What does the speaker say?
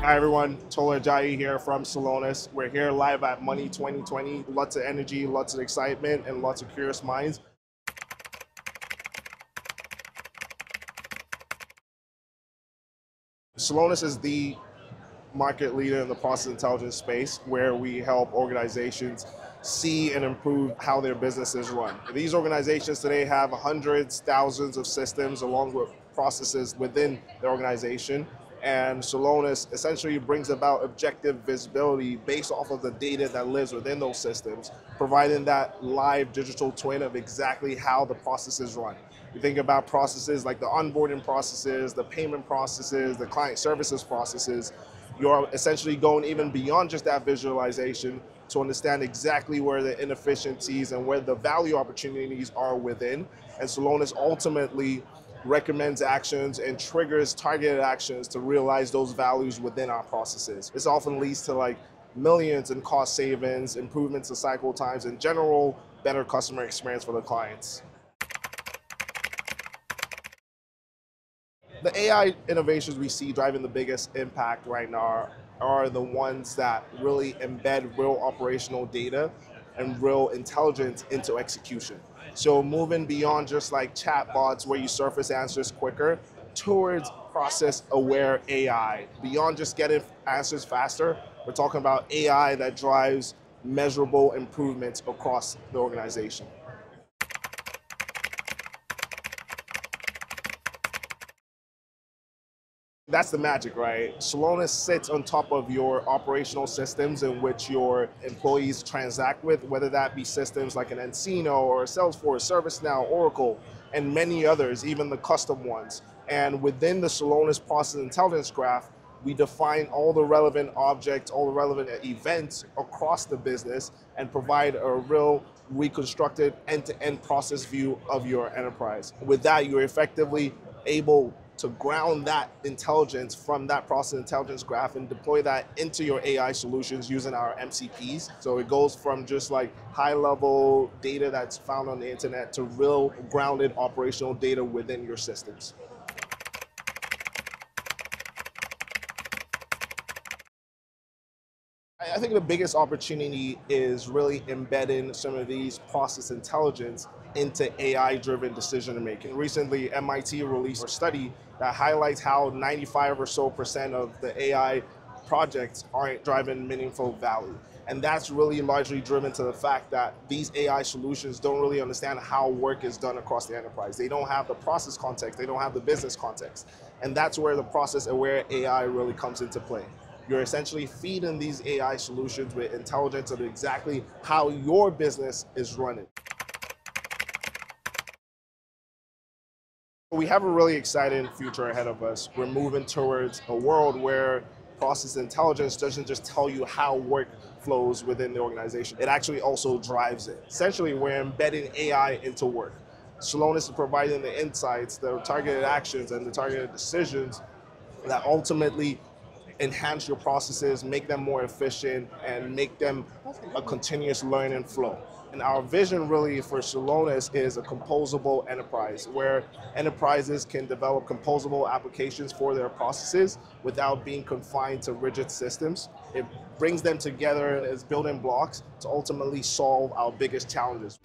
Hi everyone, Tolu Ajayi here from Celonis. We're here live at Money 2020. Lots of energy, lots of excitement, and lots of curious minds. Celonis is the market leader in the process intelligence space where we help organizations see and improve how their businesses run. These organizations today have hundreds, thousands of systems along with processes within the organization. And Celonis essentially brings about objective visibility based off of the data that lives within those systems, providing that live digital twin of exactly how the processes run. You think about processes like the onboarding processes, the payment processes, the client services processes. You're essentially going even beyond just that visualization to understand exactly where the inefficiencies and where the value opportunities are within. And Celonis ultimately recommends actions and triggers targeted actions to realize those values within our processes. This often leads to like millions in cost savings, improvements in cycle times, and general better customer experience for the clients. The AI innovations we see driving the biggest impact right now are the ones that really embed real operational data and real intelligence into execution. So moving beyond just like chatbots where you surface answers quicker towards process aware AI. Beyond just getting answers faster, we're talking about AI that drives measurable improvements across the organization. That's the magic, right? Celonis sits on top of your operational systems in which your employees transact with, whether that be systems like an nCino or Salesforce, ServiceNow, Oracle, and many others, even the custom ones. And within the Celonis Process Intelligence Graph, we define all the relevant objects, all the relevant events across the business and provide a real reconstructed end-to-end -end process view of your enterprise. With that, you're effectively able to ground that intelligence from that process intelligence graph and deploy that into your AI solutions using our MCPs. So it goes from just like high level data that's found on the internet to real grounded operational data within your systems. I think the biggest opportunity is really embedding some of these process intelligence into AI-driven decision making. Recently, MIT released a study that highlights how 95 or so percent of the AI projects aren't driving meaningful value. And that's really largely driven to the fact that these AI solutions don't really understand how work is done across the enterprise. They don't have the process context, they don't have the business context. And that's where the process aware AI really comes into play. You're essentially feeding these AI solutions with intelligence of exactly how your business is running. We have a really exciting future ahead of us. We're moving towards a world where process intelligence doesn't just tell you how work flows within the organization, it actually also drives it. Essentially, we're embedding AI into work. Celonis is providing the insights, the targeted actions, and the targeted decisions that ultimately enhance your processes, make them more efficient, and make them a continuous learning flow. And our vision really for Celonis is a composable enterprise where enterprises can develop composable applications for their processes without being confined to rigid systems. It brings them together as building blocks to ultimately solve our biggest challenges.